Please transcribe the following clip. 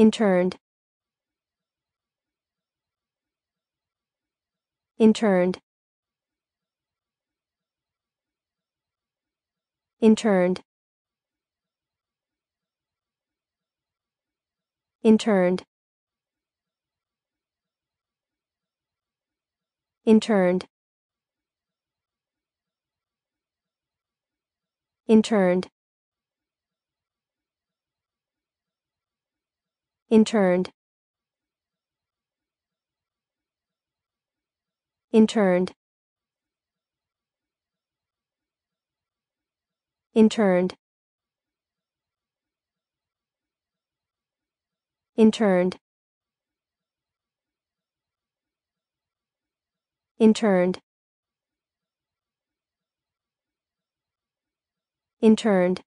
interned. Interned. Interned. Interned. Interned. Interned interned. Interned. Interned. Interned. Interned. Interned